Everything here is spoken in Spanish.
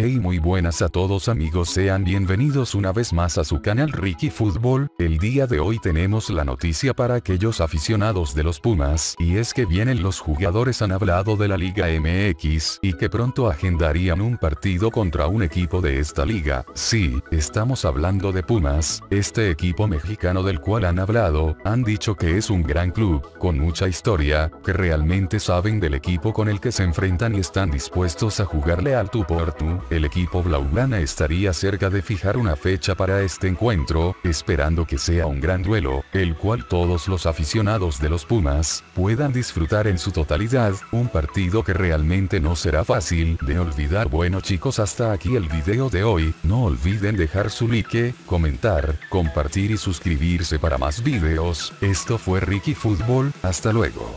Hey muy buenas a todos amigos sean bienvenidos una vez más a su canal Ricky Fútbol, el día de hoy tenemos la noticia para aquellos aficionados de los Pumas, y es que vienen los jugadores han hablado de la Liga MX, y que pronto agendarían un partido contra un equipo de esta liga, sí, estamos hablando de Pumas, este equipo mexicano del cual han hablado, han dicho que es un gran club, con mucha historia, que realmente saben del equipo con el que se enfrentan y están dispuestos a jugarle al tu por el equipo blaugrana estaría cerca de fijar una fecha para este encuentro, esperando que sea un gran duelo, el cual todos los aficionados de los Pumas, puedan disfrutar en su totalidad, un partido que realmente no será fácil de olvidar. Bueno chicos hasta aquí el video de hoy, no olviden dejar su like, comentar, compartir y suscribirse para más videos, esto fue Ricky Fútbol, hasta luego.